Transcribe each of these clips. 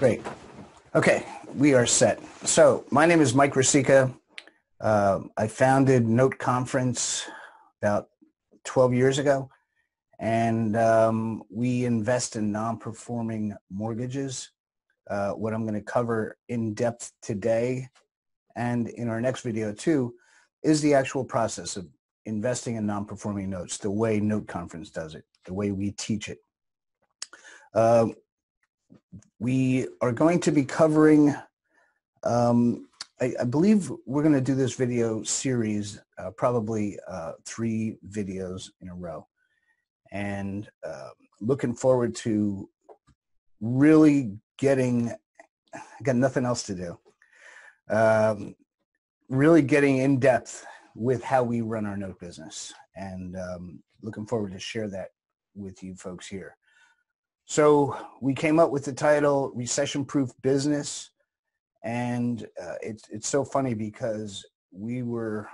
Great. Okay, we are set. So my name is Mike Rosica. Uh, I founded Note Conference about 12 years ago, and um, we invest in non-performing mortgages. Uh, what I'm going to cover in depth today and in our next video too is the actual process of investing in non-performing notes, the way Note Conference does it, the way we teach it. Uh, we are going to be covering, um, I, I, believe we're going to do this video series, uh, probably uh, three videos in a row. And uh, looking forward to really getting, I got nothing else to do, um, really getting in depth with how we run our note business. And um, looking forward to share that with you folks here. So we came up with the title Recession Proof Business. And uh, it's, it's so funny because we were,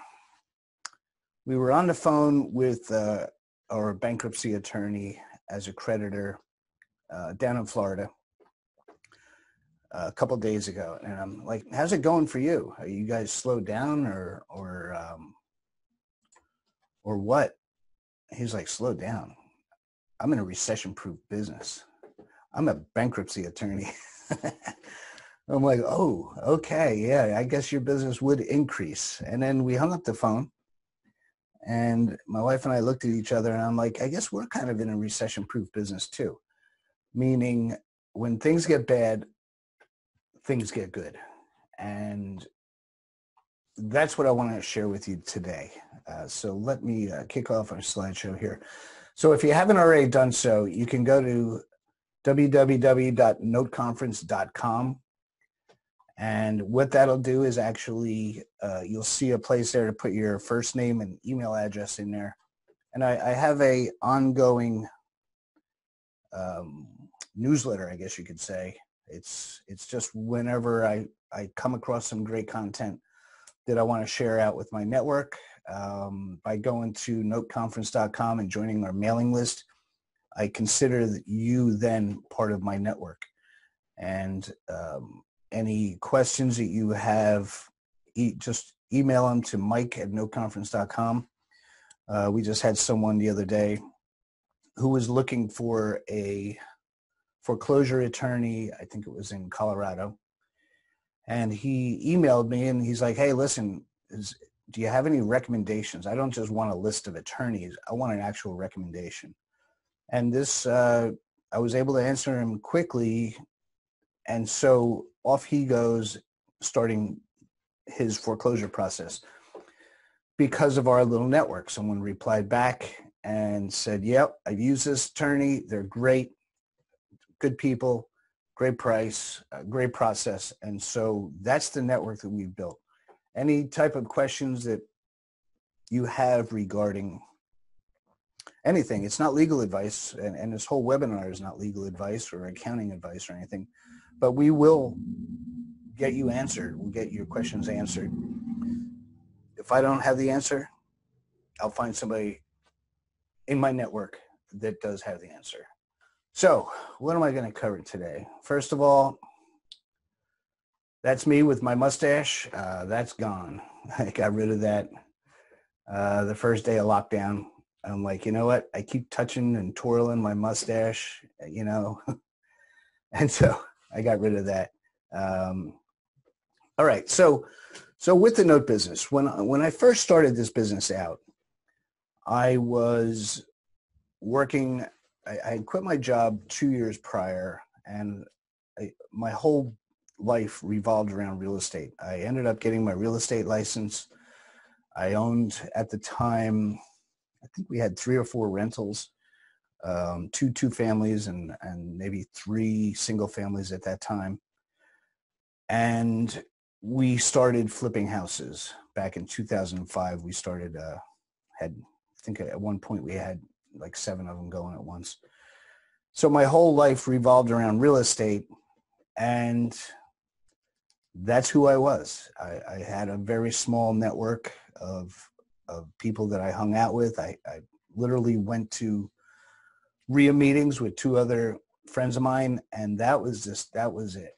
we were on the phone with uh, our bankruptcy attorney as a creditor uh, down in Florida a couple days ago. And I'm like, how's it going for you? Are you guys slowed down or, or, um, or what? He's like, slow down. I'm in a recession proof business. I'm a bankruptcy attorney. I'm like, oh, okay, yeah, I guess your business would increase. And then we hung up the phone and my wife and I looked at each other and I'm like, I guess we're kind of in a recession proof business too. Meaning when things get bad, things get good. And that's what I want to share with you today. Uh, so let me uh, kick off our slideshow here. So if you haven't already done so, you can go to www.noteconference.com. And what that'll do is actually, uh, you'll see a place there to put your first name and email address in there. And I, I have a ongoing um, newsletter, I guess you could say. It's, it's just whenever I, I come across some great content that I want to share out with my network um, by going to noteconference.com and joining our mailing list. I consider that you then part of my network. And um, any questions that you have, e just email them to mike at noteconference.com. Uh, we just had someone the other day who was looking for a foreclosure attorney. I think it was in Colorado and he emailed me and he's like, hey, listen, is, do you have any recommendations? I don't just want a list of attorneys. I want an actual recommendation. And this, uh, I was able to answer him quickly. And so off he goes, starting his foreclosure process. Because of our little network, someone replied back and said, yep, I've used this attorney. They're great, good people great price, uh, great process. And so that's the network that we've built. Any type of questions that you have regarding anything, it's not legal advice, and, and this whole webinar is not legal advice or accounting advice or anything, but we will get you answered. We'll get your questions answered. If I don't have the answer, I'll find somebody in my network that does have the answer. So what am I going to cover today? First of all, that's me with my mustache. Uh, that's gone. I got rid of that uh, the first day of lockdown. I'm like, you know what? I keep touching and twirling my mustache, you know. and so I got rid of that. Um, all right. So, so with the note business, when, when I first started this business out, I was working I, I quit my job two years prior and I, my whole life revolved around real estate. I ended up getting my real estate license. I owned at the time, I think we had three or four rentals, um, two two families and, and maybe three single families at that time. And we started flipping houses back in 2005. We started, uh, had, I think at one point we had like seven of them going at once. So my whole life revolved around real estate and that's who I was. I, I had a very small network of, of people that I hung out with. I, I literally went to RIA meetings with two other friends of mine and that was just, that was it.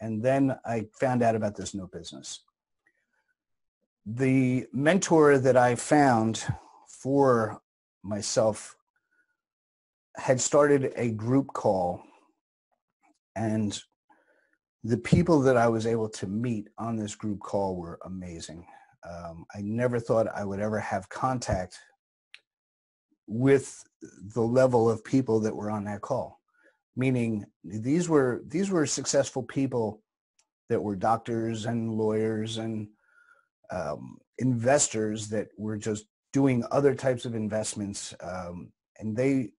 And then I found out about this note business. The mentor that I found for myself had started a group call and the people that I was able to meet on this group call were amazing. Um, I never thought I would ever have contact with the level of people that were on that call. Meaning these were these were successful people that were doctors and lawyers and um, investors that were just doing other types of investments, um, and they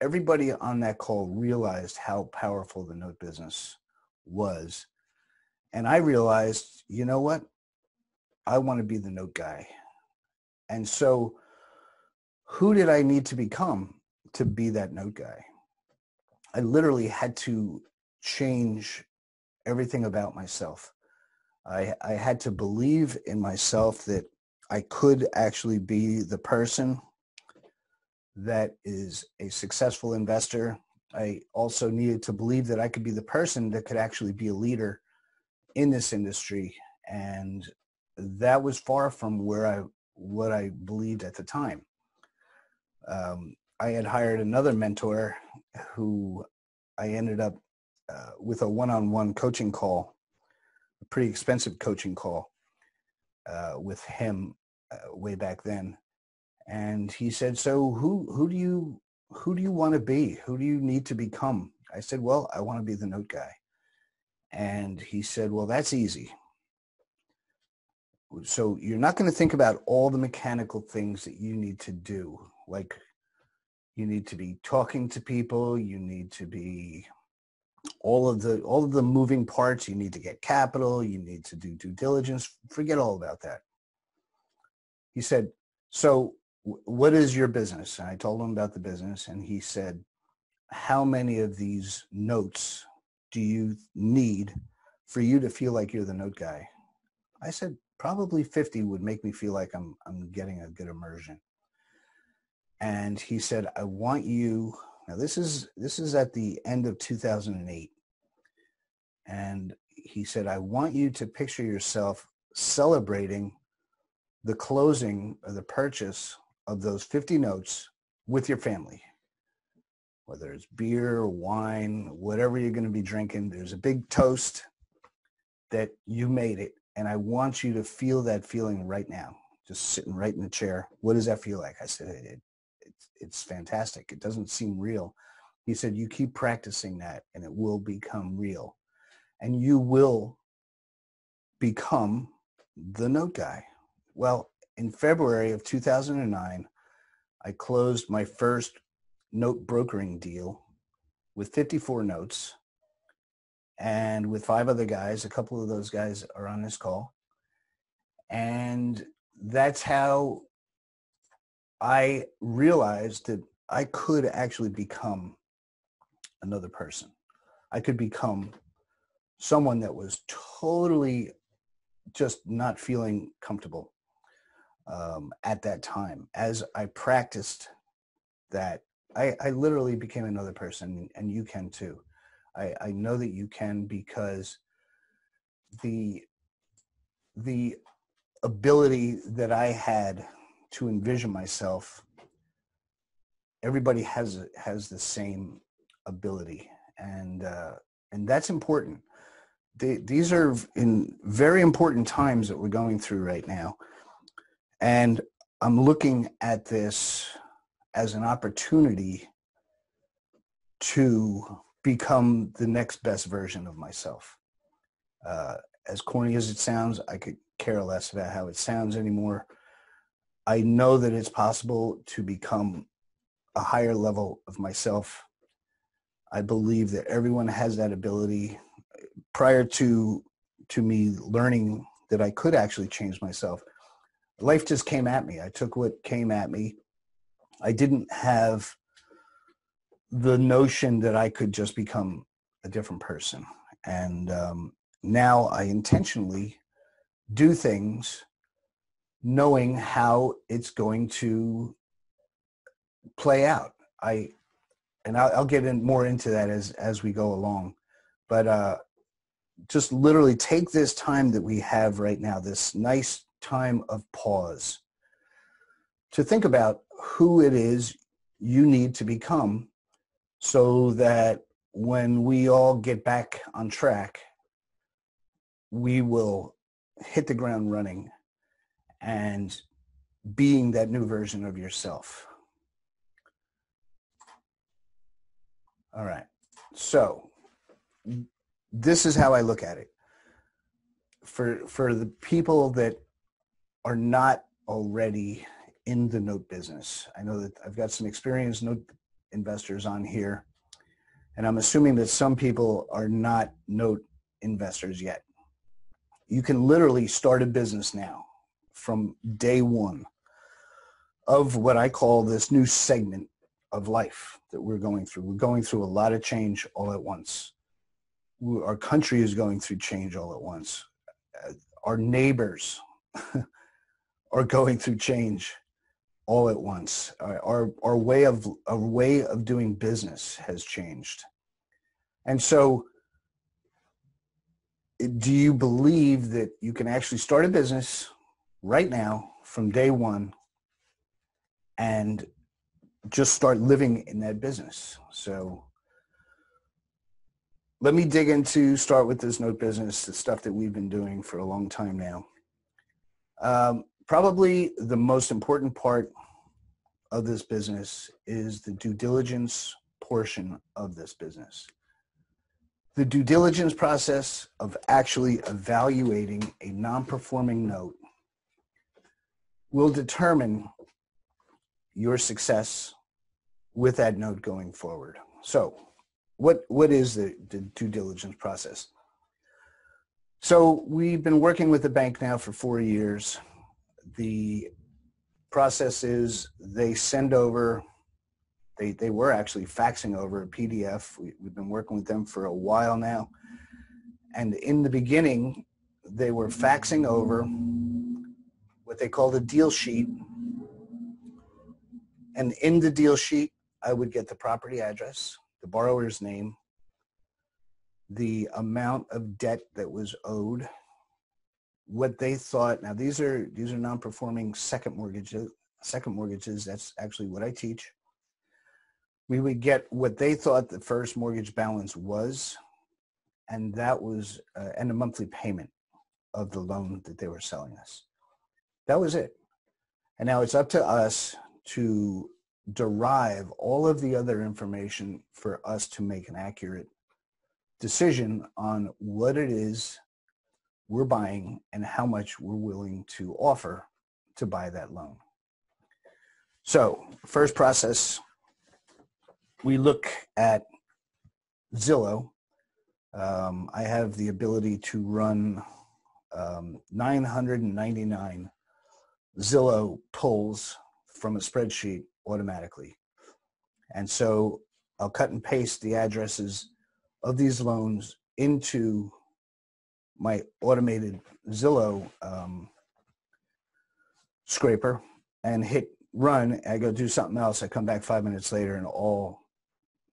everybody on that call realized how powerful the note business was. And I realized, you know what? I want to be the note guy. And so who did I need to become to be that note guy? I literally had to change everything about myself. I, I had to believe in myself that I could actually be the person that is a successful investor. I also needed to believe that I could be the person that could actually be a leader in this industry. And that was far from where I, what I believed at the time. Um, I had hired another mentor who I ended up uh, with a one-on-one coaching call, a pretty expensive coaching call uh, with him uh, way back then and he said, "So who who do you who do you want to be? Who do you need to become?" I said, "Well, I want to be the note guy." And he said, "Well, that's easy. So you're not going to think about all the mechanical things that you need to do, like you need to be talking to people, you need to be all of the all of the moving parts, you need to get capital, you need to do due diligence, forget all about that." He said, "So what is your business? And I told him about the business and he said, how many of these notes do you need for you to feel like you're the note guy? I said, probably 50 would make me feel like I'm, I'm getting a good immersion. And he said, I want you, now this is, this is at the end of 2008. And he said, I want you to picture yourself celebrating the closing of the purchase of those 50 notes with your family, whether it's beer, wine, whatever you're going to be drinking. There's a big toast that you made it. And I want you to feel that feeling right now, just sitting right in the chair. What does that feel like? I said, it, it, it's fantastic. It doesn't seem real. He said, you keep practicing that and it will become real. And you will become the note guy. Well, in February of 2009, I closed my first note brokering deal with 54 notes and with five other guys. A couple of those guys are on this call. And that's how I realized that I could actually become another person. I could become someone that was totally just not feeling comfortable um, at that time. As I practiced that, I, I literally became another person, and you can too. I, I know that you can because the the ability that I had to envision myself, everybody has has the same ability, and uh, and that's important. They, these are in very important times that we're going through right now. And I'm looking at this as an opportunity to become the next best version of myself. Uh, as corny as it sounds, I could care less about how it sounds anymore. I know that it's possible to become a higher level of myself. I believe that everyone has that ability. Prior to to me learning that I could actually change myself, life just came at me. I took what came at me. I didn't have the notion that I could just become a different person. And um, now I intentionally do things knowing how it's going to play out. I and I'll, I'll get in more into that as as we go along. But uh, just literally take this time that we have right now, this nice time of pause, to think about who it is you need to become so that when we all get back on track, we will hit the ground running and being that new version of yourself. All right. So this is how I look at it. For for the people that are not already in the note business, I know that I've got some experienced note investors on here, and I'm assuming that some people are not note investors yet. You can literally start a business now from day one of what I call this new segment of life that we're going through. We're going through a lot of change all at once. Our country is going through change all at once. Our neighbors are going through change all at once. Our, our way of our way of doing business has changed. And so do you believe that you can actually start a business right now from day one and just start living in that business. So let me dig into start with this note business, the stuff that we've been doing for a long time now. Um, probably the most important part of this business is the due diligence portion of this business. The due diligence process of actually evaluating a non-performing note will determine your success with that note going forward. So what, what is the, the due diligence process? So we've been working with the bank now for four years. The process is they send over, they, they were actually faxing over a PDF. We, we've been working with them for a while now. And in the beginning, they were faxing over what they call the deal sheet and in the deal sheet, I would get the property address, the borrower's name, the amount of debt that was owed, what they thought. Now these are these are non-performing second mortgages. Second mortgages. That's actually what I teach. We would get what they thought the first mortgage balance was, and that was uh, and a monthly payment of the loan that they were selling us. That was it. And now it's up to us to derive all of the other information for us to make an accurate decision on what it is we're buying and how much we're willing to offer to buy that loan. So first process, we look at Zillow. Um, I have the ability to run um, 999 Zillow pulls from a spreadsheet automatically. And so I'll cut and paste the addresses of these loans into my automated Zillow um, scraper and hit run. I go do something else. I come back five minutes later and all,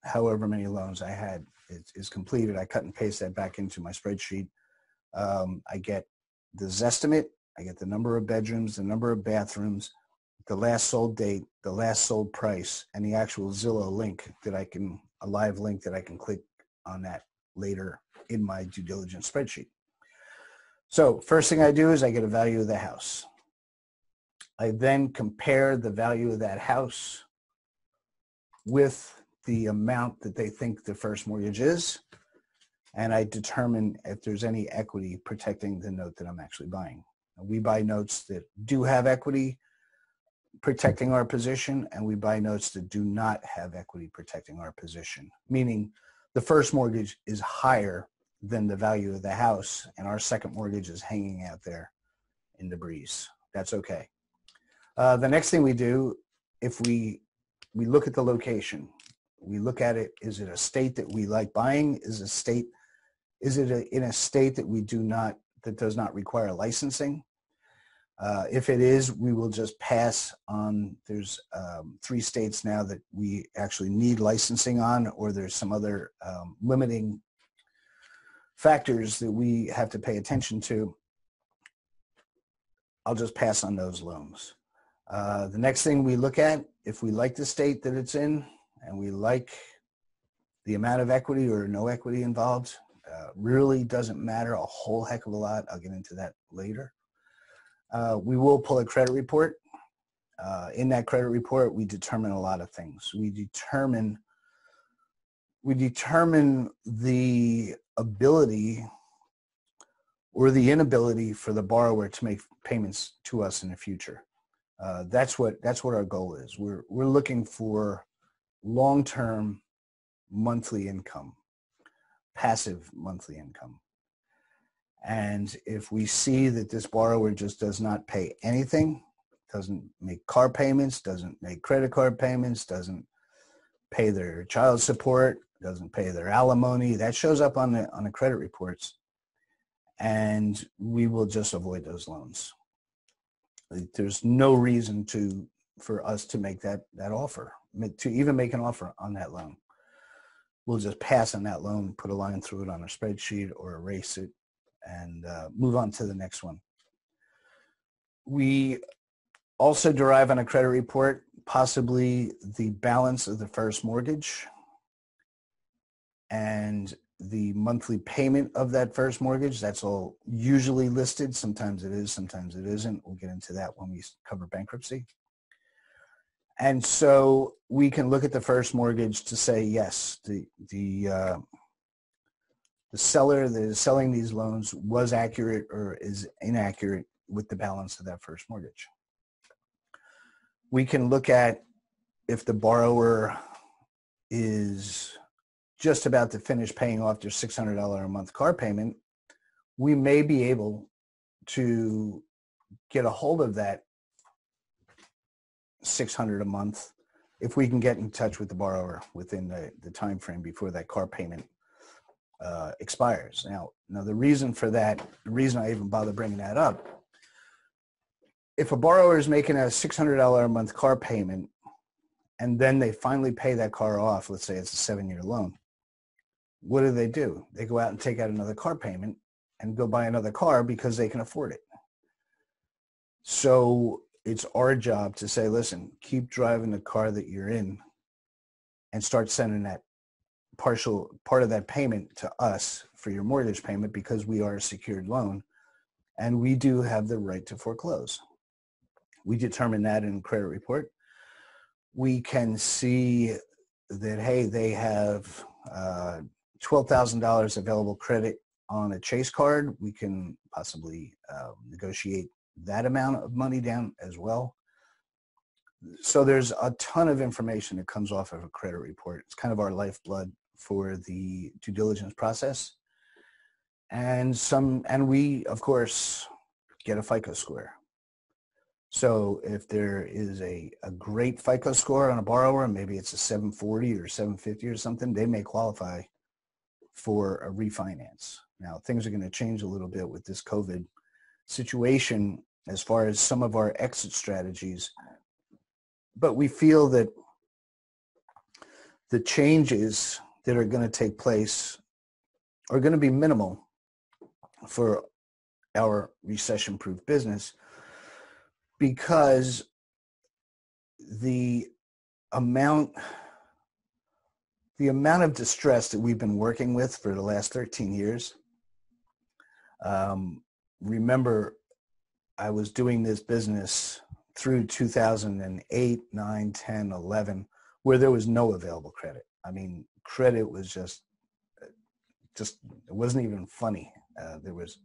however many loans I had is, is completed. I cut and paste that back into my spreadsheet. Um, I get the Zestimate. I get the number of bedrooms, the number of bathrooms, the last sold date, the last sold price, and the actual Zillow link that I can, a live link that I can click on that later in my due diligence spreadsheet. So first thing I do is I get a value of the house. I then compare the value of that house with the amount that they think the first mortgage is, and I determine if there's any equity protecting the note that I'm actually buying. We buy notes that do have equity protecting our position and we buy notes that do not have equity protecting our position, meaning the first mortgage is higher than the value of the house and our second mortgage is hanging out there in the breeze. That's okay. Uh, the next thing we do, if we, we look at the location, we look at it, is it a state that we like buying? Is a state, is it a, in a state that we do not, that does not require licensing? Uh, if it is, we will just pass on, there's um, three states now that we actually need licensing on, or there's some other um, limiting factors that we have to pay attention to, I'll just pass on those loans. Uh, the next thing we look at, if we like the state that it's in and we like the amount of equity or no equity involved, uh, really doesn't matter a whole heck of a lot. I'll get into that later. Uh, we will pull a credit report. Uh, in that credit report, we determine a lot of things. We determine we determine the ability or the inability for the borrower to make payments to us in the future. Uh, that's what that's what our goal is. We're we're looking for long-term monthly income, passive monthly income. And if we see that this borrower just does not pay anything, doesn't make car payments, doesn't make credit card payments, doesn't pay their child support, doesn't pay their alimony, that shows up on the on the credit reports. And we will just avoid those loans. There's no reason to for us to make that that offer, to even make an offer on that loan. We'll just pass on that loan, put a line through it on a spreadsheet or erase it and uh, move on to the next one. We also derive on a credit report possibly the balance of the first mortgage and the monthly payment of that first mortgage. That's all usually listed. Sometimes it is, sometimes it isn't. We'll get into that when we cover bankruptcy. And so we can look at the first mortgage to say, yes, the, the, uh, the seller that is selling these loans was accurate or is inaccurate with the balance of that first mortgage. We can look at if the borrower is just about to finish paying off their $600 a month car payment, we may be able to get a hold of that 600 a month if we can get in touch with the borrower within the, the time frame before that car payment uh, expires. Now, now the reason for that, the reason I even bother bringing that up, if a borrower is making a $600 a month car payment and then they finally pay that car off, let's say it's a seven-year loan, what do they do? They go out and take out another car payment and go buy another car because they can afford it. So it's our job to say, listen, keep driving the car that you're in and start sending that partial part of that payment to us for your mortgage payment because we are a secured loan and we do have the right to foreclose. We determine that in credit report. We can see that, hey, they have uh, $12,000 available credit on a Chase card. We can possibly uh, negotiate that amount of money down as well. So there's a ton of information that comes off of a credit report. It's kind of our lifeblood for the due diligence process. And some, and we, of course, get a FICO score. So if there is a, a great FICO score on a borrower, maybe it's a 740 or 750 or something, they may qualify for a refinance. Now, things are going to change a little bit with this COVID situation as far as some of our exit strategies. But we feel that the changes that are going to take place are going to be minimal for our recession-proof business because the amount the amount of distress that we've been working with for the last 13 years um, remember i was doing this business through 2008 9 10 11 where there was no available credit i mean credit was just just it wasn't even funny. Uh, there was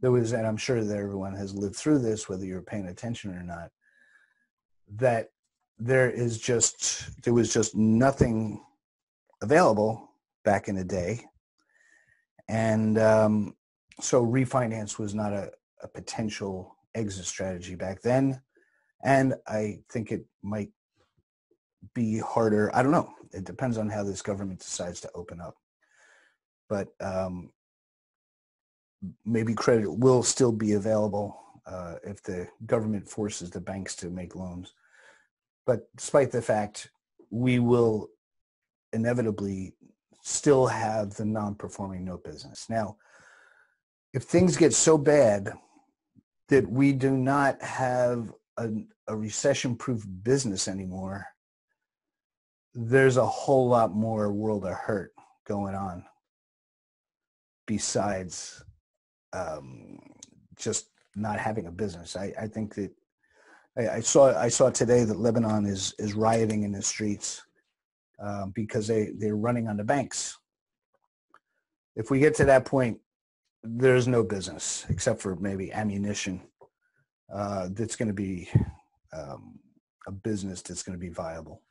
there was, and I'm sure that everyone has lived through this, whether you're paying attention or not. That there is just there was just nothing available back in the day, and um, so refinance was not a, a potential exit strategy back then, and I think it might be harder. I don't know. It depends on how this government decides to open up. But um, maybe credit will still be available uh, if the government forces the banks to make loans. But despite the fact, we will inevitably still have the non-performing note business. Now, if things get so bad that we do not have a, a recession-proof business anymore, there's a whole lot more world of hurt going on besides um, just not having a business. I, I think that I, I, saw I saw today that Lebanon is is rioting in the streets uh, because they they're running on the banks. If we get to that point, there's no business except for maybe ammunition uh, that's going to be um, a business that's going to be viable.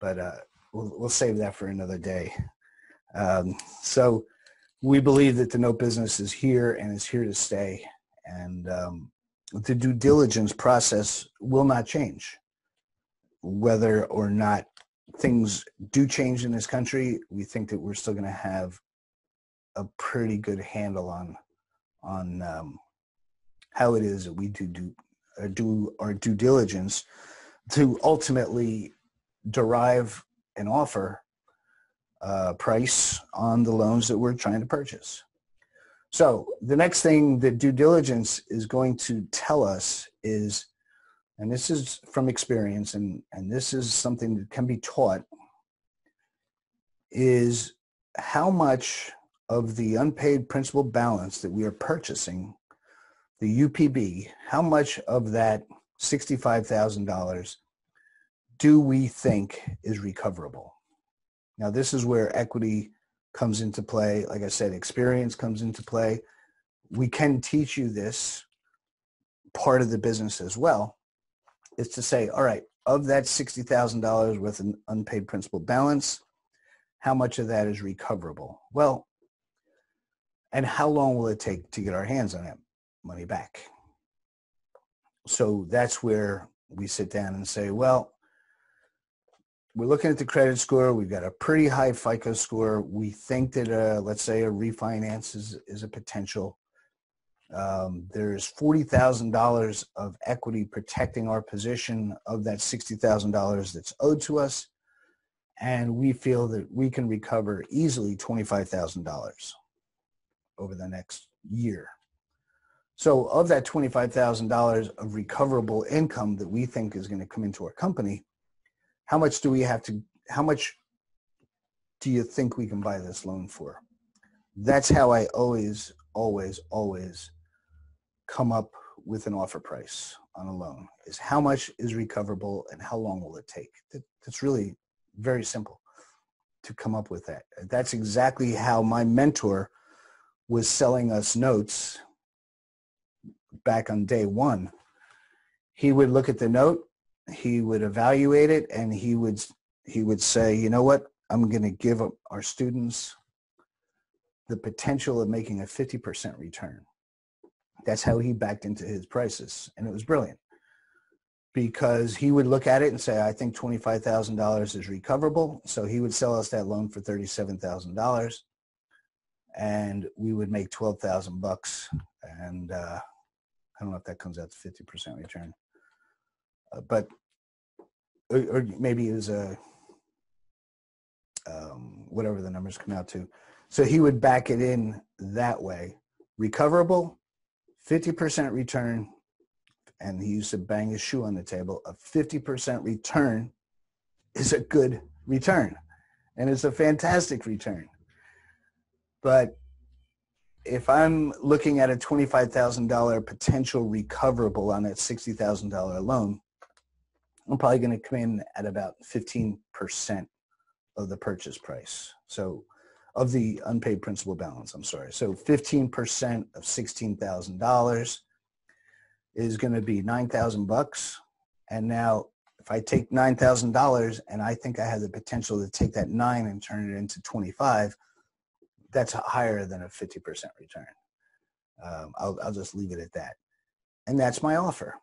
But uh, we'll, we'll save that for another day. Um, so we believe that the note business is here and is here to stay. And um, the due diligence process will not change. Whether or not things do change in this country, we think that we're still going to have a pretty good handle on on um, how it is that we do do uh, do our due diligence to ultimately derive an offer uh, price on the loans that we're trying to purchase. So the next thing that due diligence is going to tell us is, and this is from experience, and, and this is something that can be taught, is how much of the unpaid principal balance that we are purchasing, the UPB, how much of that $65,000 do we think is recoverable? Now, this is where equity comes into play. Like I said, experience comes into play. We can teach you this part of the business as well, is to say, all right, of that $60,000 worth of unpaid principal balance, how much of that is recoverable? Well, and how long will it take to get our hands on that money back? So that's where we sit down and say, well, we're looking at the credit score. We've got a pretty high FICO score. We think that, uh, let's say, a refinance is, is a potential. Um, there's $40,000 of equity protecting our position of that $60,000 that's owed to us. And we feel that we can recover easily $25,000 over the next year. So of that $25,000 of recoverable income that we think is going to come into our company, how much do we have to, how much do you think we can buy this loan for? That's how I always, always, always come up with an offer price on a loan is how much is recoverable and how long will it take? That's really very simple to come up with that. That's exactly how my mentor was selling us notes back on day one, he would look at the note, he would evaluate it, and he would he would say, you know what, I'm going to give our students the potential of making a 50% return. That's how he backed into his prices, and it was brilliant because he would look at it and say, I think $25,000 is recoverable. So he would sell us that loan for $37,000 and we would make 12,000 bucks. And uh, I don't know if that comes out to 50% return, uh, but, or, or, maybe it was a, um, whatever the numbers come out to. So he would back it in that way. Recoverable, 50% return, and he used to bang his shoe on the table. A 50% return is a good return, and it's a fantastic return. But if I'm looking at a $25,000 potential recoverable on that $60,000 loan, I'm probably going to come in at about 15% of the purchase price. So of the unpaid principal balance, I'm sorry. So 15% of $16,000 is going to be 9,000 bucks. And now if I take $9,000 and I think I have the potential to take that nine and turn it into 25, that's higher than a 50% return. Um, I'll, I'll just leave it at that. And that's my offer.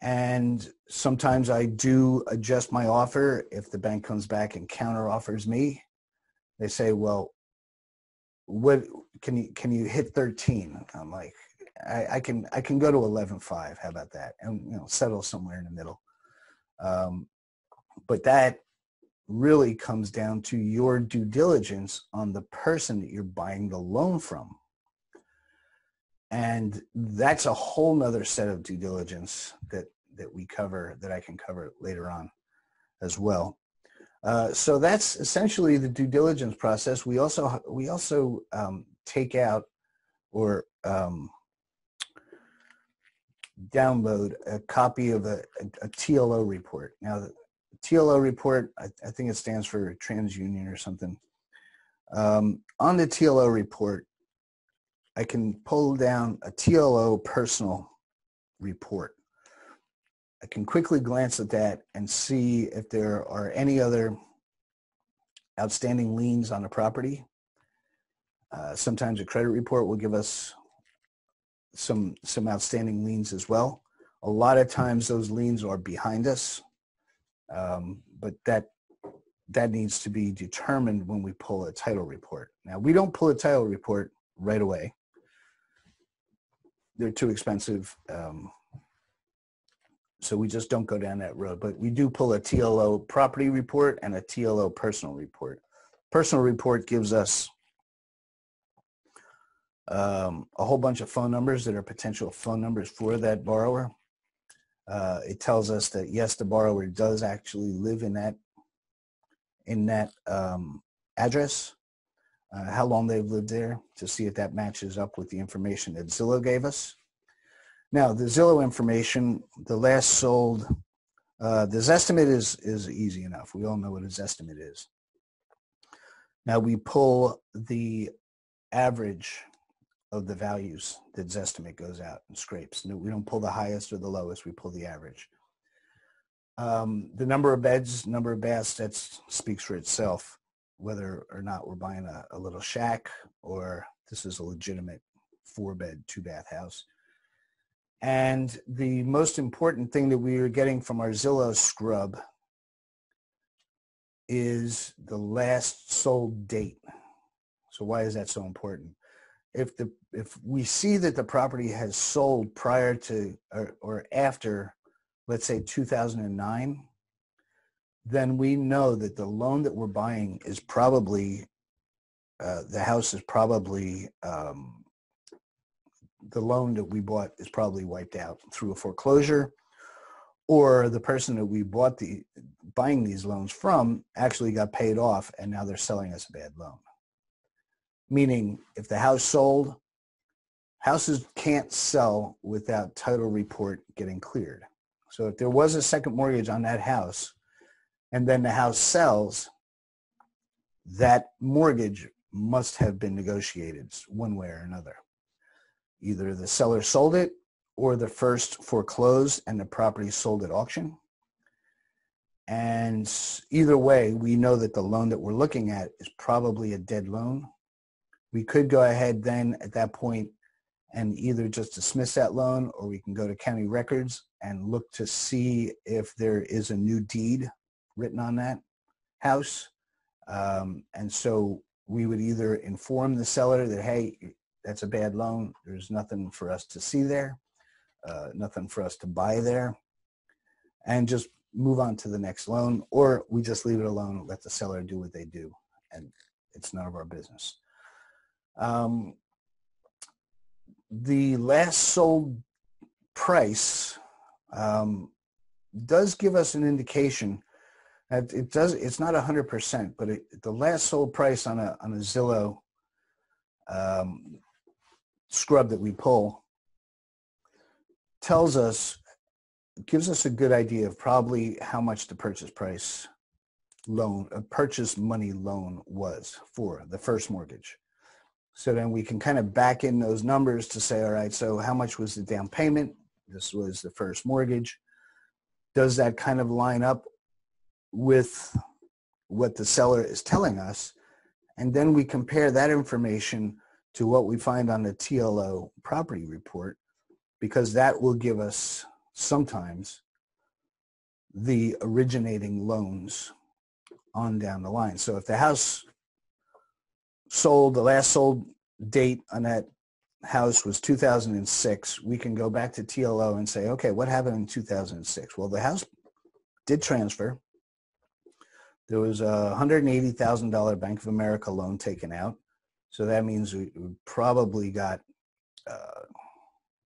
And sometimes I do adjust my offer if the bank comes back and counter offers me. They say, well, what can you can you hit 13? I'm like, I, I can I can go to 11.5. How about that? And you know, settle somewhere in the middle. Um, but that really comes down to your due diligence on the person that you're buying the loan from. and that's a whole nother set of due diligence that that we cover that I can cover later on as well. Uh, so that's essentially the due diligence process. We also we also um, take out or um, download a copy of a, a, a, TLO report. Now, the TLO report, I, I, think it stands for TransUnion or something. Um, on the TLO report, I can pull down a TLO personal report. I can quickly glance at that and see if there are any other outstanding liens on the property. Uh, sometimes a credit report will give us some some outstanding liens as well. A lot of times those liens are behind us, um, but that that needs to be determined when we pull a title report. Now we don't pull a title report right away they're too expensive. Um, so we just don't go down that road. But we do pull a TLO property report and a TLO personal report. Personal report gives us um, a whole bunch of phone numbers that are potential phone numbers for that borrower. Uh, it tells us that yes, the borrower does actually live in that in that um, address uh, how long they've lived there to see if that matches up with the information that Zillow gave us. Now, the Zillow information, the last sold, uh, the Zestimate is, is easy enough. We all know what a Zestimate is. Now we pull the average of the values that Zestimate goes out and scrapes. We don't pull the highest or the lowest, we pull the average. Um, the number of beds, number of baths, that speaks for itself whether or not we're buying a, a little shack or this is a legitimate four bed, two bath house. And the most important thing that we are getting from our Zillow scrub is the last sold date. So why is that so important? If the if we see that the property has sold prior to or, or after, let's say 2009, then we know that the loan that we're buying is probably uh, the house is probably um, the loan that we bought is probably wiped out through a foreclosure or the person that we bought the buying these loans from actually got paid off and now they're selling us a bad loan meaning if the house sold houses can't sell without title report getting cleared so if there was a second mortgage on that house and then the house sells, that mortgage must have been negotiated one way or another. Either the seller sold it or the first foreclosed and the property sold at auction. And either way, we know that the loan that we're looking at is probably a dead loan. We could go ahead then at that point and either just dismiss that loan or we can go to county records and look to see if there is a new deed written on that house. Um, and so we would either inform the seller that, hey, that's a bad loan. There's nothing for us to see there, uh, nothing for us to buy there, and just move on to the next loan, or we just leave it alone, let the seller do what they do, and it's none of our business. Um, the last sold price um, does give us an indication that it does. It's not hundred percent, but it, the last sold price on a on a Zillow um, scrub that we pull tells us gives us a good idea of probably how much the purchase price loan, a purchase money loan was for the first mortgage. So then we can kind of back in those numbers to say, all right, so how much was the down payment? This was the first mortgage. Does that kind of line up with what the seller is telling us. And then we compare that information to what we find on the TLO property report, because that will give us sometimes the originating loans on down the line. So if the house sold, the last sold date on that house was 2006, we can go back to TLO and say, okay, what happened in 2006? Well, the house did transfer. There was a $180,000 Bank of America loan taken out. So that means we probably got uh,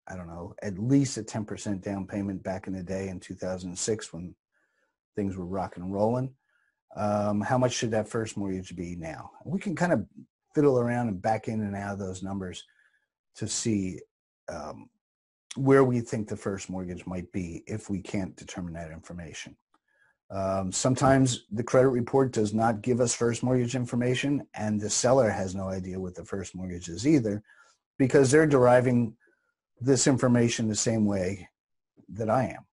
I don't know, at least a 10% down payment back in the day in 2006 when things were rocking and rolling. Um, how much should that first mortgage be now? We can kind of fiddle around and back in and out of those numbers to see um, where we think the first mortgage might be if we can't determine that information. Um, sometimes the credit report does not give us first mortgage information and the seller has no idea what the first mortgage is either because they're deriving this information the same way that I am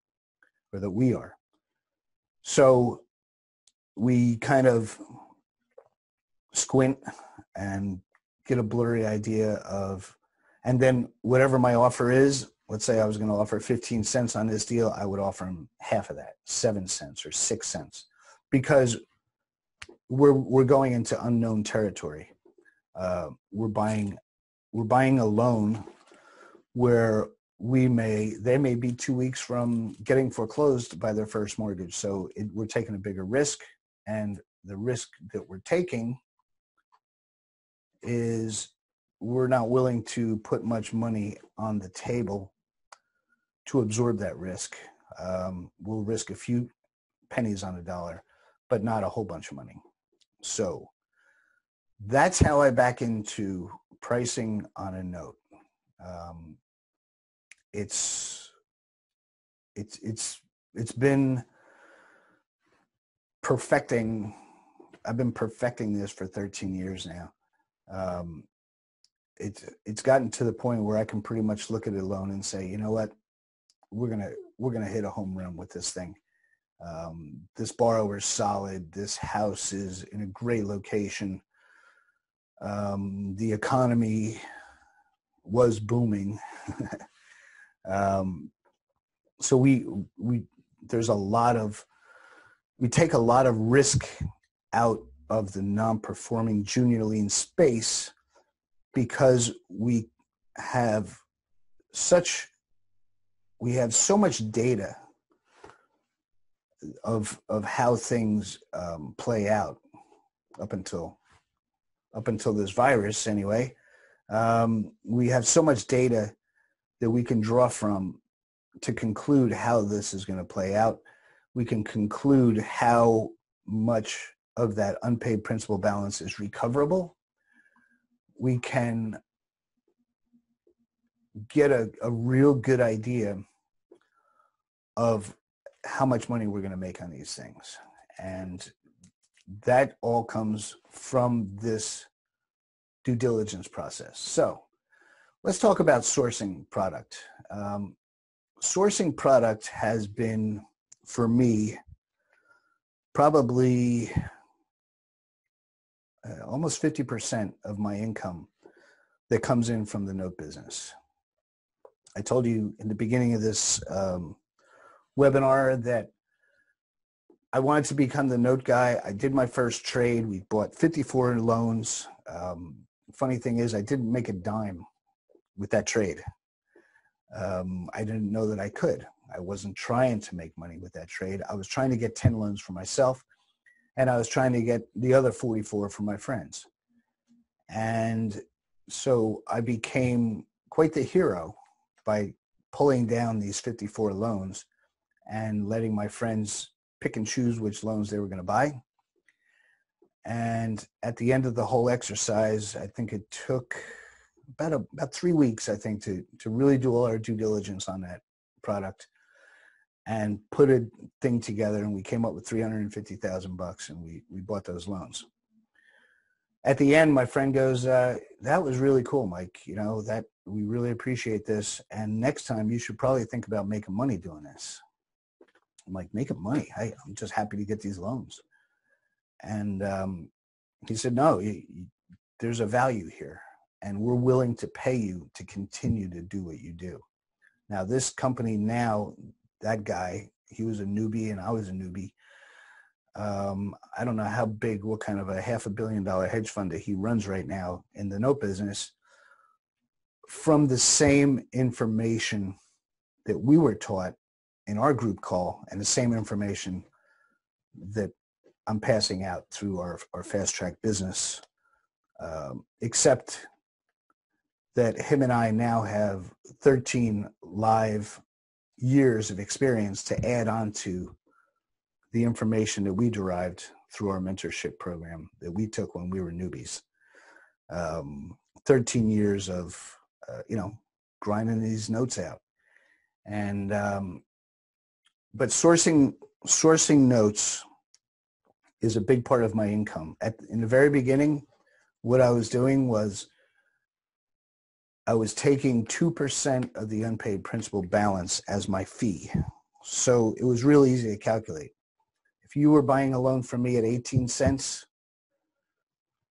or that we are. So we kind of squint and get a blurry idea of, and then whatever my offer is, let's say I was going to offer 15 cents on this deal, I would offer him half of that, seven cents or six cents, because we're we're going into unknown territory. Uh, we're buying we're buying a loan where we may they may be two weeks from getting foreclosed by their first mortgage. So it, we're taking a bigger risk, and the risk that we're taking is we're not willing to put much money on the table to absorb that risk. Um, we'll risk a few pennies on a dollar, but not a whole bunch of money. So that's how I back into pricing on a note. Um, it's it's it's it's been perfecting. I've been perfecting this for 13 years now. Um, it's it's gotten to the point where I can pretty much look at a loan and say, you know what, we're gonna we're gonna hit a home run with this thing. Um, this borrower is solid. This house is in a great location. Um, the economy was booming. um, so we we there's a lot of we take a lot of risk out of the non-performing junior lien space because we have such we have so much data of of how things um, play out up until up until this virus anyway. Um, we have so much data that we can draw from to conclude how this is going to play out. We can conclude how much of that unpaid principal balance is recoverable. We can get a, a real good idea of how much money we're going to make on these things. And that all comes from this due diligence process. So let's talk about sourcing product. Um, sourcing product has been, for me, probably uh, almost 50% of my income that comes in from the note business. I told you in the beginning of this um, webinar that I wanted to become the note guy. I did my first trade. We bought 54 loans. Um, funny thing is, I didn't make a dime with that trade. Um, I didn't know that I could. I wasn't trying to make money with that trade. I was trying to get 10 loans for myself, and I was trying to get the other 44 for my friends. And so I became quite the hero by pulling down these 54 loans and letting my friends pick and choose which loans they were going to buy. And at the end of the whole exercise, I think it took about a, about three weeks, I think, to to really do all our due diligence on that product and put a thing together. And we came up with three hundred and fifty thousand bucks, and we we bought those loans. At the end, my friend goes, uh, "That was really cool, Mike. You know that we really appreciate this. And next time, you should probably think about making money doing this." I'm like, making money. I'm just happy to get these loans. And um, he said, no, you, you, there's a value here and we're willing to pay you to continue to do what you do. Now this company now, that guy, he was a newbie and I was a newbie. Um, I don't know how big, what kind of a half a billion dollar hedge fund that he runs right now in the note business from the same information that we were taught in our group call and the same information that I'm passing out through our, our fast track business, um, except that him and I now have 13 live years of experience to add on to the information that we derived through our mentorship program that we took when we were newbies. Um, 13 years of, uh, you know, grinding these notes out. And, um, but sourcing, sourcing notes is a big part of my income. At, in the very beginning, what I was doing was I was taking 2% of the unpaid principal balance as my fee. So it was real easy to calculate. If you were buying a loan from me at 18 cents,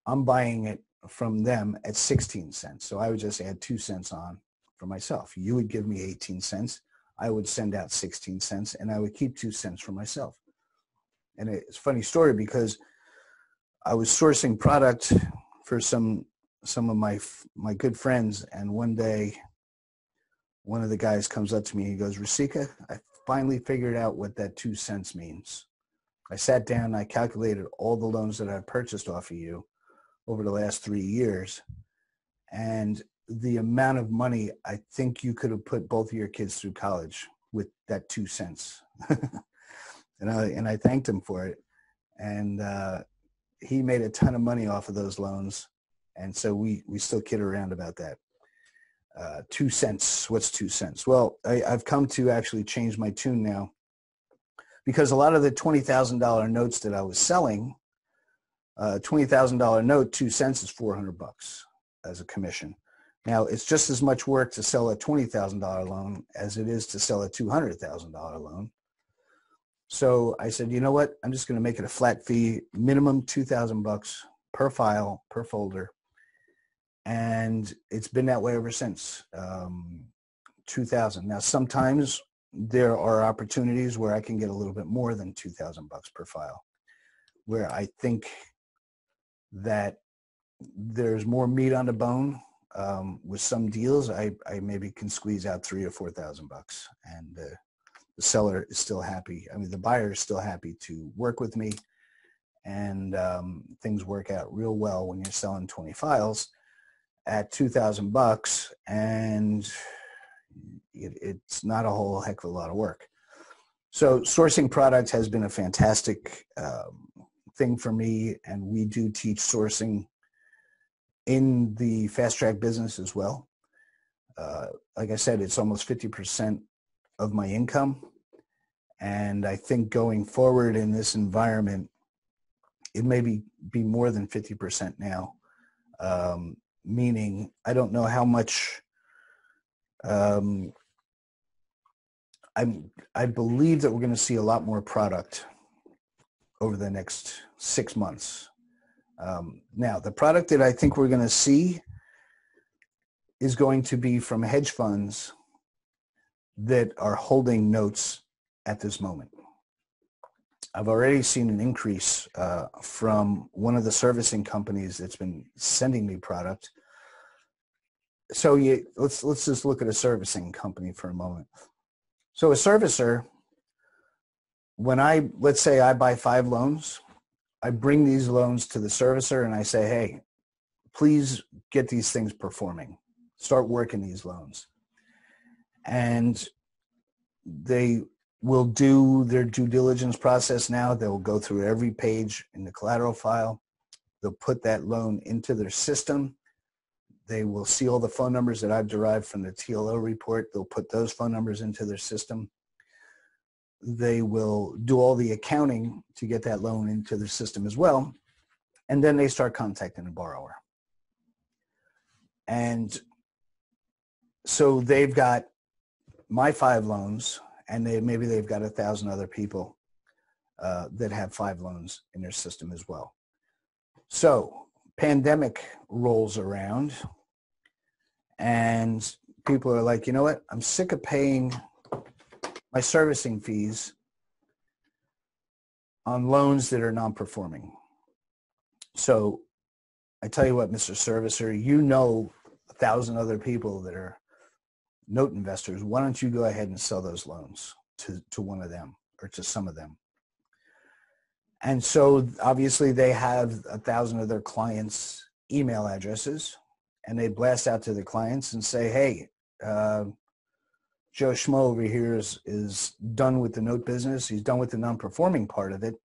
I'm buying it from them at 16 cents. So I would just add two cents on for myself. You would give me 18 cents. I would send out 16 cents and I would keep two cents for myself. And it's a funny story because I was sourcing product for some some of my my good friends and one day one of the guys comes up to me and he goes Rasika I finally figured out what that two cents means I sat down I calculated all the loans that I've purchased off of you over the last three years and the amount of money I think you could have put both of your kids through college with that two cents and I and I thanked him for it and uh, he made a ton of money off of those loans and so we we still kid around about that. Uh, two cents. What's two cents? Well, I, I've come to actually change my tune now because a lot of the twenty thousand dollar notes that I was selling, uh, twenty thousand dollar note, two cents is four hundred bucks as a commission. Now it's just as much work to sell a twenty thousand dollar loan as it is to sell a two hundred thousand dollar loan. So I said, you know what? I'm just going to make it a flat fee, minimum two thousand bucks per file per folder, and it's been that way ever since um, 2000. Now, sometimes there are opportunities where I can get a little bit more than 2,000 bucks per file, where I think that there's more meat on the bone. Um, with some deals, I, I maybe can squeeze out three or four thousand bucks, and the seller is still happy. I mean, the buyer is still happy to work with me, and um, things work out real well when you're selling 20 files at 2000 bucks and it, it's not a whole heck of a lot of work. So sourcing products has been a fantastic um, thing for me and we do teach sourcing in the fast track business as well. Uh, like I said, it's almost 50% of my income. And I think going forward in this environment, it may be, be more than 50% now. Um, meaning I don't know how much um, I'm, I believe that we're going to see a lot more product over the next six months. Um, now, the product that I think we're going to see is going to be from hedge funds that are holding notes at this moment. I've already seen an increase uh, from one of the servicing companies that's been sending me product. So you, let's let's just look at a servicing company for a moment. So a servicer, when I let's say I buy five loans, I bring these loans to the servicer and I say, hey, please get these things performing. Start working these loans. And they will do their due diligence process now. They will go through every page in the collateral file. They'll put that loan into their system. They will see all the phone numbers that I've derived from the TLO report. They'll put those phone numbers into their system. They will do all the accounting to get that loan into their system as well. And then they start contacting the borrower. And so they've got my five loans and they maybe they've got a thousand other people uh, that have five loans in their system as well. So pandemic rolls around and people are like, you know what? I'm sick of paying my servicing fees on loans that are non-performing. So I tell you what, Mr. Servicer, you know a thousand other people that are note investors, why don't you go ahead and sell those loans to, to one of them or to some of them? And so obviously they have a thousand of their clients' email addresses and they blast out to the clients and say, hey, uh, Joe Schmo over here is, is done with the note business. He's done with the non-performing part of it.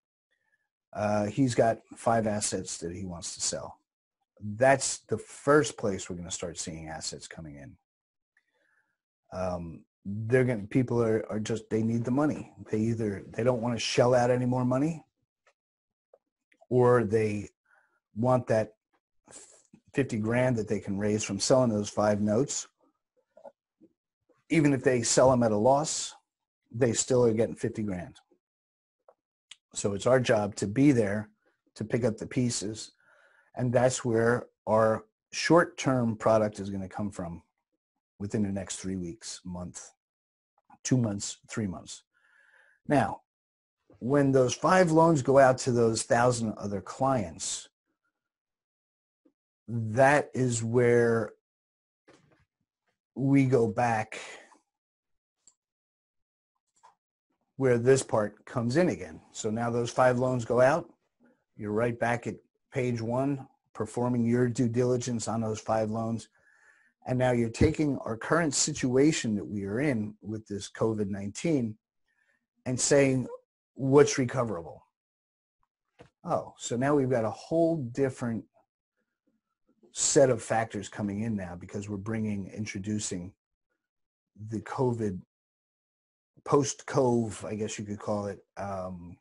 Uh, he's got five assets that he wants to sell. That's the first place we're going to start seeing assets coming in. Um, they're going people are, are just, they need the money. They either, they don't want to shell out any more money or they want that 50 grand that they can raise from selling those five notes. Even if they sell them at a loss, they still are getting 50 grand. So it's our job to be there to pick up the pieces. And that's where our short-term product is going to come from within the next three weeks, month, two months, three months. Now, when those five loans go out to those thousand other clients, that is where we go back where this part comes in again. So now those five loans go out. You're right back at page one, performing your due diligence on those five loans. And now you're taking our current situation that we are in with this COVID-19 and saying, what's recoverable? Oh, so now we've got a whole different set of factors coming in now because we're bringing, introducing the COVID, post-cove, I guess you could call it, um,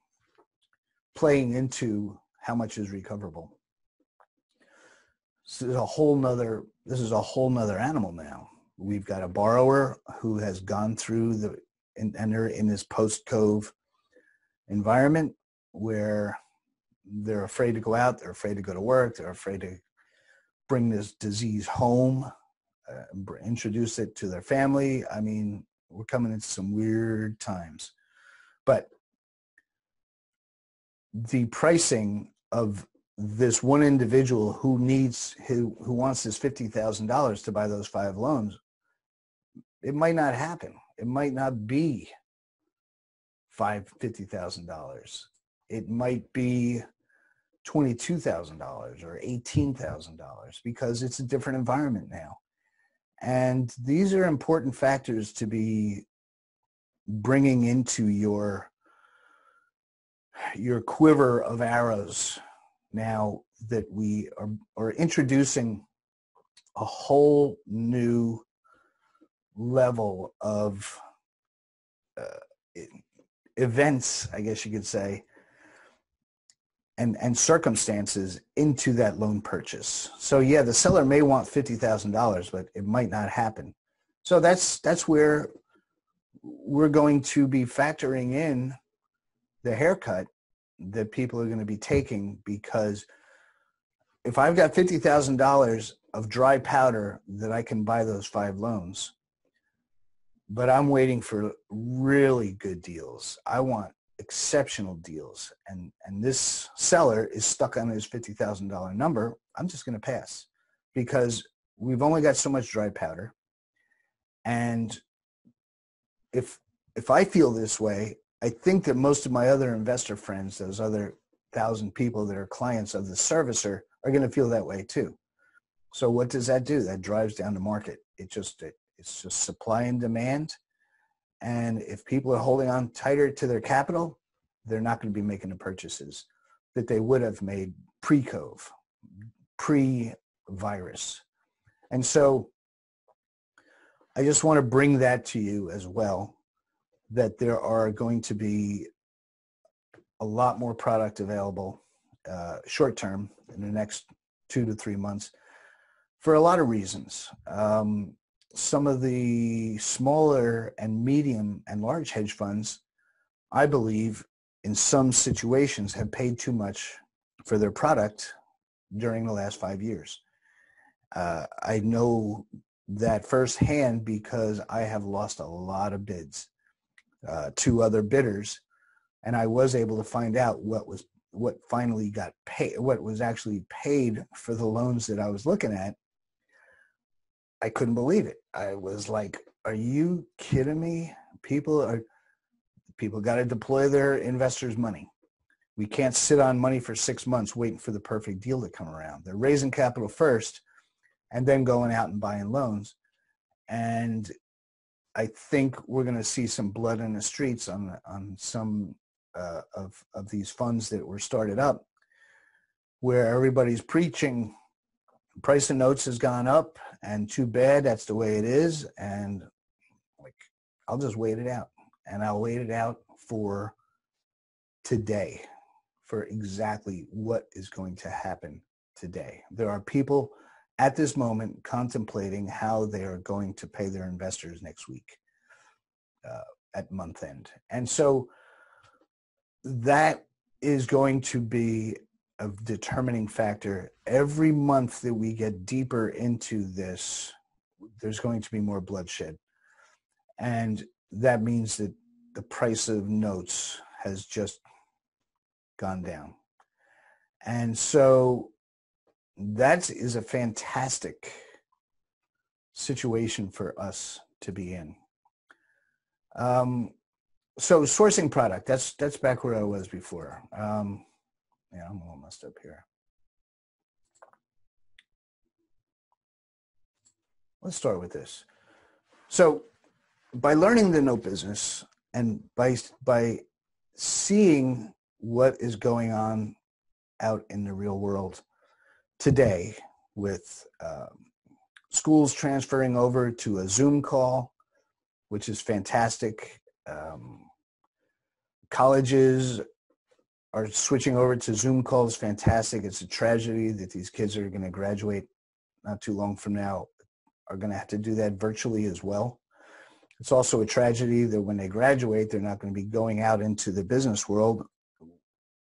playing into how much is recoverable. So this is a whole nother, this is a whole nother animal now. We've got a borrower who has gone through the, and, they're in this post-cove environment where they're afraid to go out, they're afraid to go to work, they're afraid to bring this disease home, uh, introduce it to their family. I mean, we're coming into some weird times. But the pricing of this one individual who needs who who wants this fifty thousand dollars to buy those five loans, it might not happen. It might not be five fifty thousand dollars. It might be twenty-two thousand dollars or eighteen thousand dollars because it's a different environment now. And these are important factors to be bringing into your your quiver of arrows now that we are, are introducing a whole new level of uh, events, I guess you could say, and, and circumstances into that loan purchase. So yeah, the seller may want $50,000, but it might not happen. So that's, that's where we're going to be factoring in the haircut that people are going to be taking because if I've got $50,000 of dry powder that I can buy those five loans, but I'm waiting for really good deals. I want exceptional deals and and this seller is stuck on his $50,000 number, I'm just going to pass because we've only got so much dry powder. And if if I feel this way, I think that most of my other investor friends, those other thousand people that are clients of the servicer are going to feel that way too. So what does that do? That drives down the market. It just it, it's just supply and demand and if people are holding on tighter to their capital, they're not going to be making the purchases that they would have made pre-cove, pre-virus. And so I just want to bring that to you as well, that there are going to be a lot more product available uh, short term in the next two to three months for a lot of reasons. Um, some of the smaller and medium and large hedge funds, I believe, in some situations have paid too much for their product during the last five years. Uh, I know that firsthand because I have lost a lot of bids uh, to other bidders, and I was able to find out what was what finally got paid, what was actually paid for the loans that I was looking at, I couldn't believe it. I was like, are you kidding me? People are, people got to deploy their investors' money. We can't sit on money for six months waiting for the perfect deal to come around. They're raising capital first, and then going out and buying loans. And I think we're going to see some blood in the streets on on some uh, of of these funds that were started up, where everybody's preaching price of notes has gone up, and too bad that's the way it is. And like, I'll just wait it out, and I'll wait it out for today, for exactly what is going to happen today. There are people at this moment contemplating how they are going to pay their investors next week uh, at month end. And so that is going to be a determining factor. Every month that we get deeper into this, there's going to be more bloodshed. And that means that the price of notes has just gone down. And so that is a fantastic situation for us to be in. Um, so sourcing product, that's that's back where I was before. Um, yeah, I'm all messed up here. Let's start with this. So by learning the note business and by by seeing what is going on out in the real world, today with um, schools transferring over to a Zoom call, which is fantastic. Um, colleges are switching over to Zoom calls, fantastic. It's a tragedy that these kids are going to graduate not too long from now are going to have to do that virtually as well. It's also a tragedy that when they graduate, they're not going to be going out into the business world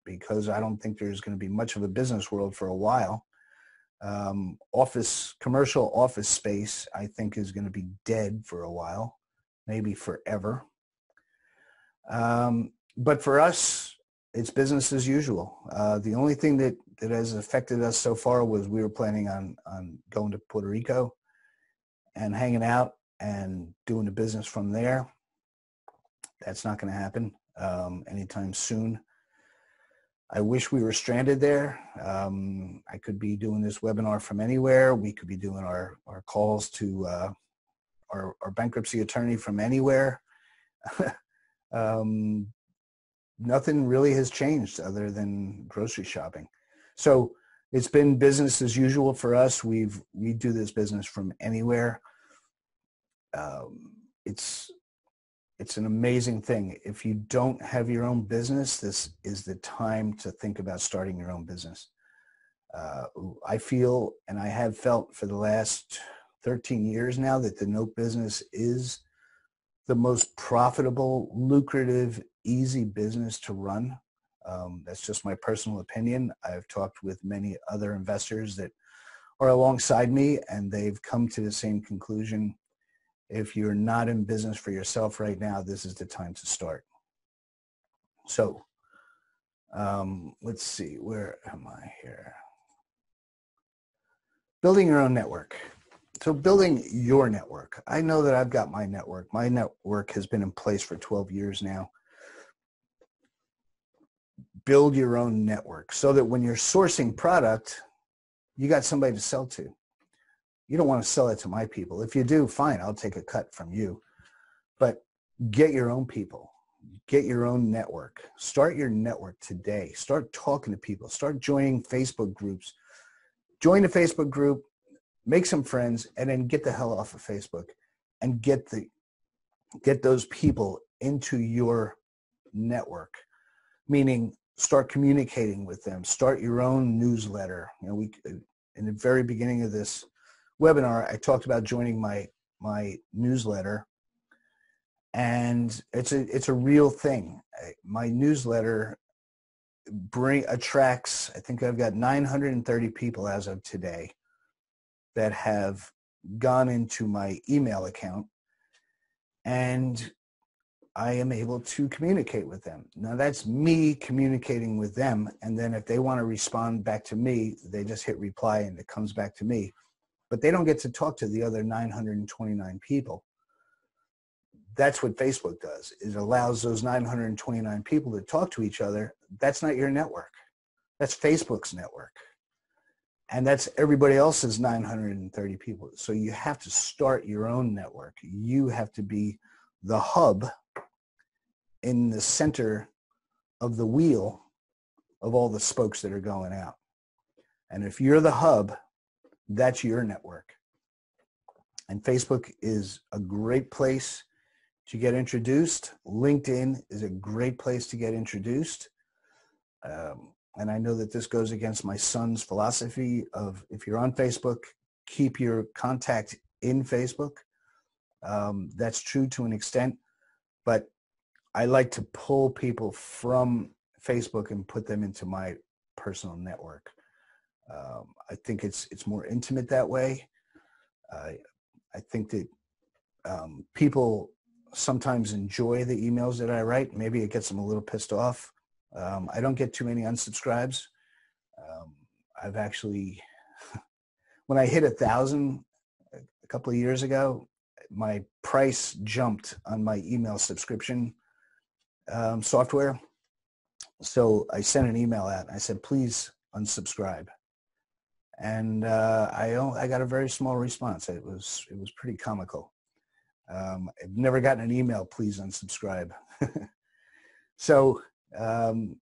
because I don't think there's going to be much of a business world for a while um, office, commercial office space, I think is going to be dead for a while, maybe forever. Um, but for us, it's business as usual. Uh, the only thing that, that has affected us so far was we were planning on, on going to Puerto Rico and hanging out and doing the business from there. That's not going to happen um, anytime soon. I wish we were stranded there. Um, I could be doing this webinar from anywhere. We could be doing our, our calls to uh, our, our, bankruptcy attorney from anywhere. um, nothing really has changed other than grocery shopping. So it's been business as usual for us. We've we do this business from anywhere. Um, it's it's an amazing thing. If you don't have your own business, this is the time to think about starting your own business. Uh, I feel, and I have felt for the last 13 years now, that the note business is the most profitable, lucrative, easy business to run. Um, that's just my personal opinion. I've talked with many other investors that are alongside me, and they've come to the same conclusion if you're not in business for yourself right now, this is the time to start. So um, let's see, where am I here? Building your own network. So building your network. I know that I've got my network. My network has been in place for 12 years now. Build your own network so that when you're sourcing product, you got somebody to sell to you don't want to sell it to my people. If you do, fine, I'll take a cut from you. But get your own people. Get your own network. Start your network today. Start talking to people. Start joining Facebook groups. Join a Facebook group, make some friends, and then get the hell off of Facebook and get the get those people into your network. Meaning start communicating with them. Start your own newsletter. You know, we in the very beginning of this webinar, I talked about joining my my newsletter, and it's a it's a real thing. My newsletter bring attracts. I think I've got 930 people as of today that have gone into my email account, and I am able to communicate with them. Now that's me communicating with them, and then if they want to respond back to me, they just hit reply and it comes back to me but they don't get to talk to the other 929 people. That's what Facebook does. It allows those 929 people to talk to each other. That's not your network. That's Facebook's network. and that's everybody else's 930 people. So you have to start your own network. You have to be the hub in the center of the wheel of all the spokes that are going out. And if you're the hub, that's your network. And Facebook is a great place to get introduced. LinkedIn is a great place to get introduced. Um, and I know that this goes against my son's philosophy of if you're on Facebook, keep your contact in Facebook. Um, that's true to an extent, but I like to pull people from Facebook and put them into my personal network. Um, I think it's it's more intimate that way. Uh, I think that um, people sometimes enjoy the emails that I write. Maybe it gets them a little pissed off. Um, I don't get too many unsubscribes. Um, I've actually, when I hit a thousand a couple of years ago, my price jumped on my email subscription um, software. So I sent an email out. I said, please unsubscribe. And uh, I, I got a very small response. It was, it was pretty comical. Um, I've never gotten an email, please unsubscribe. so um,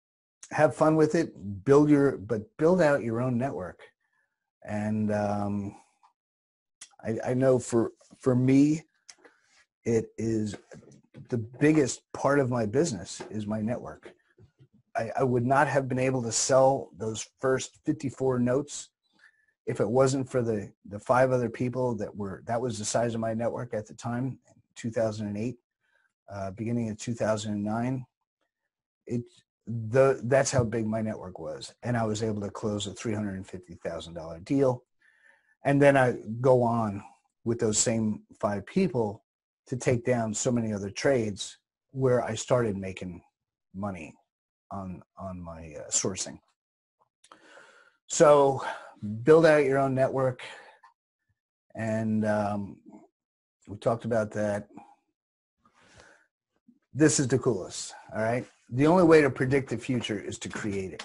have fun with it, build your, but build out your own network. And um, I, I know for, for me, it is the biggest part of my business is my network. I, I, would not have been able to sell those first 54 notes if it wasn't for the, the five other people that were, that was the size of my network at the time, 2008, uh, beginning of 2009 it the that's how big my network was and i was able to close a $350000 deal and then i go on with those same five people to take down so many other trades where i started making money on on my uh, sourcing so build out your own network and um, we talked about that this is the coolest all right the only way to predict the future is to create it.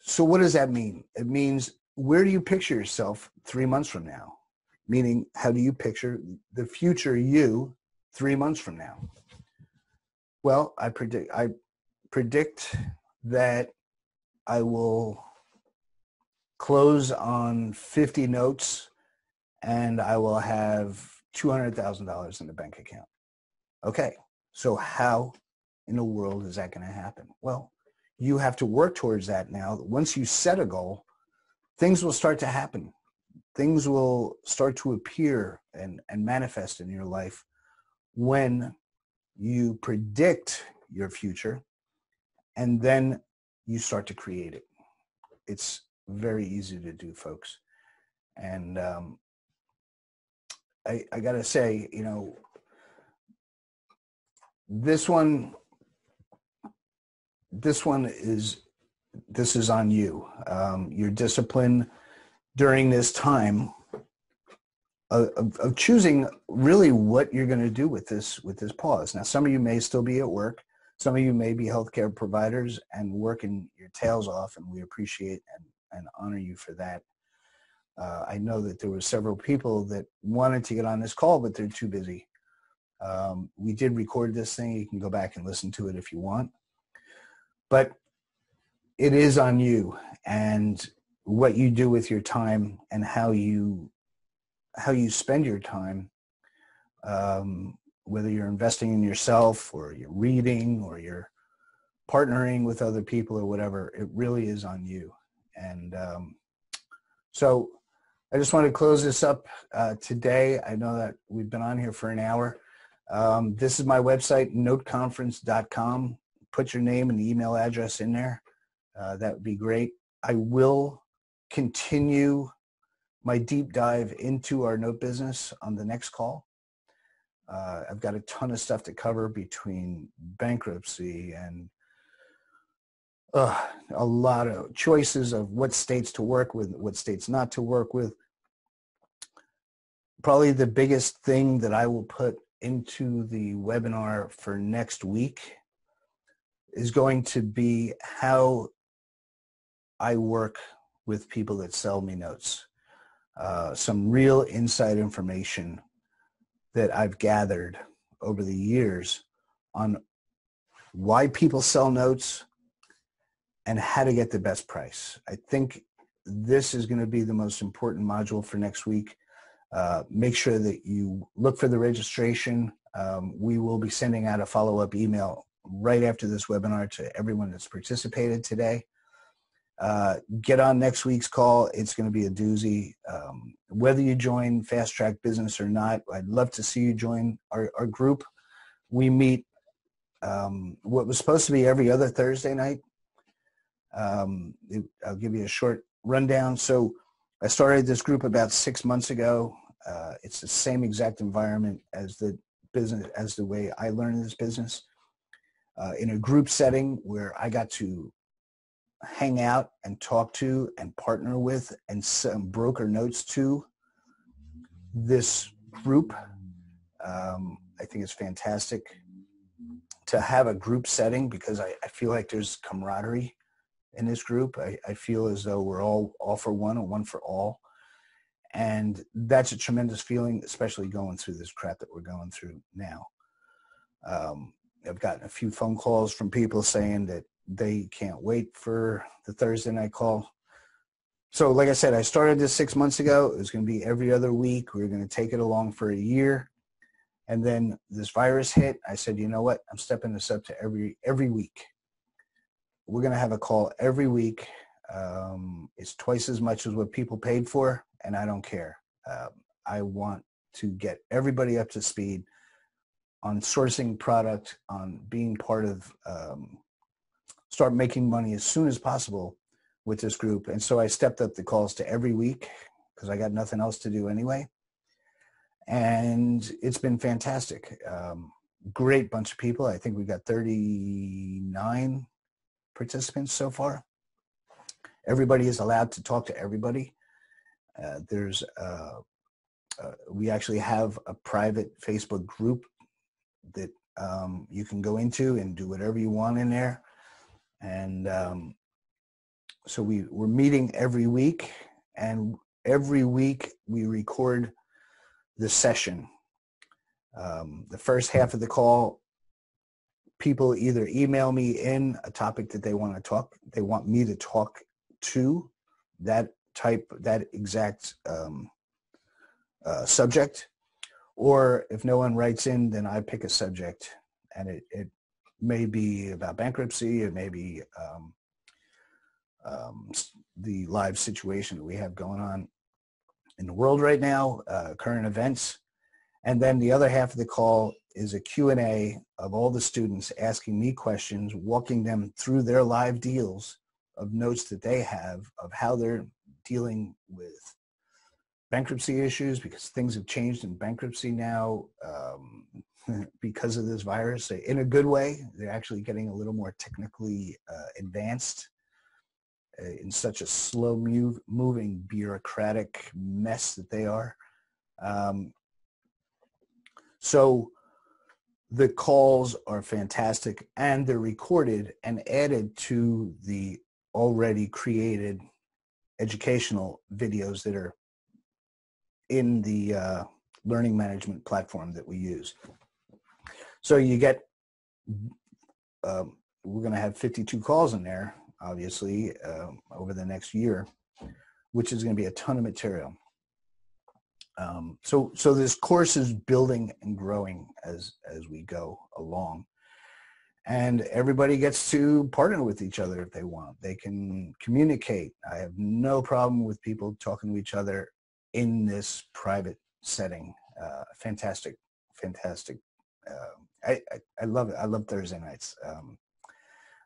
So what does that mean? It means where do you picture yourself three months from now? Meaning, how do you picture the future you three months from now? Well, I predict I predict that I will close on 50 notes and I will have $200,000 in the bank account. Okay, so how in the world is that going to happen? Well, you have to work towards that now. Once you set a goal, things will start to happen. Things will start to appear and, and manifest in your life when you predict your future and then you start to create it. It's very easy to do, folks. And um, I, I got to say, you know, this one, this one is, this is on you. Um, your discipline during this time of, of, choosing really what you're going to do with this with this pause. Now, some of you may still be at work. Some of you may be healthcare providers and working your tails off, and we appreciate and, and honor you for that. Uh, I know that there were several people that wanted to get on this call, but they're too busy. Um, we did record this thing. You can go back and listen to it if you want. But it is on you and what you do with your time and how you how you spend your time. Um, whether you're investing in yourself or you're reading or you're partnering with other people or whatever, it really is on you. And um, so I just want to close this up uh, today. I know that we've been on here for an hour. Um, this is my website, noteconference.com. Put your name and email address in there. Uh, that would be great. I will continue my deep dive into our note business on the next call. Uh, I've got a ton of stuff to cover between bankruptcy and uh, a lot of choices of what states to work with, what states not to work with. Probably the biggest thing that I will put into the webinar for next week is going to be how I work with people that sell me notes. Uh, some real inside information that I've gathered over the years on why people sell notes and how to get the best price. I think this is going to be the most important module for next week. Uh, make sure that you look for the registration. Um, we will be sending out a follow-up email right after this webinar to everyone that's participated today. Uh, get on next week's call. It's going to be a doozy. Um, whether you join Fast Track Business or not, I'd love to see you join our, our group. We meet um, what was supposed to be every other Thursday night. Um, it, I'll give you a short rundown. So I started this group about six months ago. Uh, it's the same exact environment as the business, as the way I learned this business. Uh, in a group setting where I got to hang out and talk to and partner with and some broker notes to this group. Um, I think it's fantastic to have a group setting because I, I feel like there's camaraderie in this group. I, I, feel as though we're all all for one and one for all. And that's a tremendous feeling, especially going through this crap that we're going through now. Um, I've gotten a few phone calls from people saying that they can't wait for the Thursday night call. So like I said, I started this six months ago. It was going to be every other week. We were going to take it along for a year. And then this virus hit. I said, you know what? I'm stepping this up to every every week. We're going to have a call every week. Um, it's twice as much as what people paid for, and I don't care. Um, I want to get everybody up to speed on sourcing product, on being part of um, start making money as soon as possible with this group. And so I stepped up the calls to every week because I got nothing else to do anyway. And it's been fantastic. Um, great bunch of people. I think we've got 39 participants so far. Everybody is allowed to talk to everybody. Uh, there's uh, uh, we actually have a private Facebook group that um, you can go into and do whatever you want in there. And um, so we, we're meeting every week and every week we record the session. Um, the first half of the call, people either email me in a topic that they want to talk, they want me to talk to that type, that exact um, uh, subject, or if no one writes in, then I pick a subject and it, it may be about bankruptcy, it may be um, um, the live situation that we have going on in the world right now, uh, current events. And then the other half of the call is a Q&A of all the students asking me questions, walking them through their live deals of notes that they have of how they're dealing with bankruptcy issues because things have changed in bankruptcy now. Um, because of this virus in a good way. They're actually getting a little more technically uh, advanced uh, in such a slow move, moving bureaucratic mess that they are. Um, so the calls are fantastic and they're recorded and added to the already created educational videos that are in the uh, learning management platform that we use. So you get, um, we're going to have 52 calls in there, obviously, uh, over the next year, which is going to be a ton of material. Um, so, so this course is building and growing as as we go along, and everybody gets to partner with each other if they want. They can communicate. I have no problem with people talking to each other in this private setting. Uh, fantastic, fantastic uh, I, I, love it. I love Thursday nights. Um,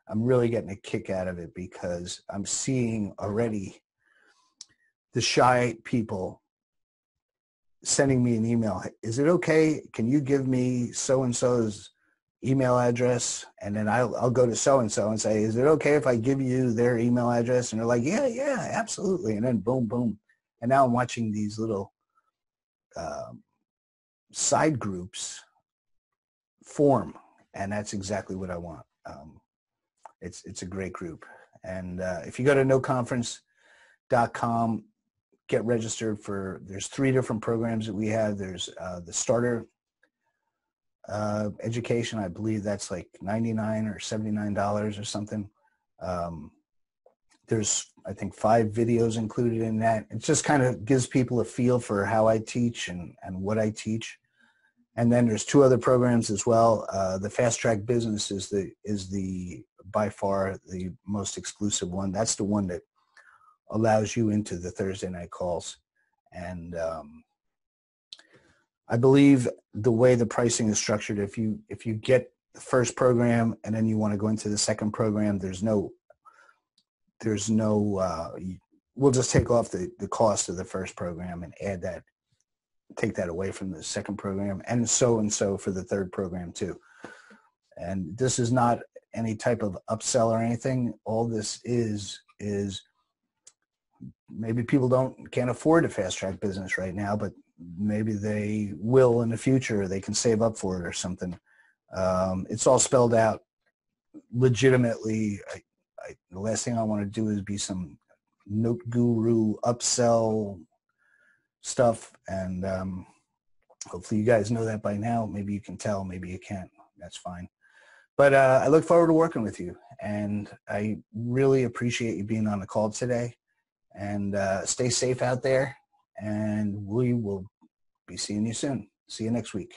I'm really getting a kick out of it because I'm seeing already the shy people sending me an email. Is it okay? Can you give me so-and-so's email address? And then I'll, I'll go to so-and-so and say, is it okay if I give you their email address? And they're like, yeah, yeah, absolutely. And then boom, boom. And now I'm watching these little um, side groups form, and that's exactly what I want. Um, it's it's a great group, and uh, if you go to noteconference.com com. Get registered for, there's three different programs that we have. There's uh, the starter uh, education. I believe that's like 99 or $79 or something. Um, there's, I think, five videos included in that. It just kind of gives people a feel for how I teach and, and what I teach. And then there's two other programs as well. Uh, the Fast Track Business is the is the by far the most exclusive one. That's the one that allows you into the Thursday night calls. And um, I believe the way the pricing is structured, if you if you get the first program and then you want to go into the second program, there's no there's no uh, we'll just take off the, the cost of the first program and add that take that away from the second program and so and so for the third program too. And this is not any type of upsell or anything. All this is is maybe people don't can't afford a fast track business right now, but maybe they will in the future. They can save up for it or something. Um, it's all spelled out legitimately. I, I, the last thing I want to do is be some note guru upsell stuff, and um, hopefully you guys know that by now. Maybe you can tell, maybe you can't. That's fine. But uh, I look forward to working with you, and I really appreciate you being on the call today and uh, stay safe out there. And we will be seeing you soon. See you next week.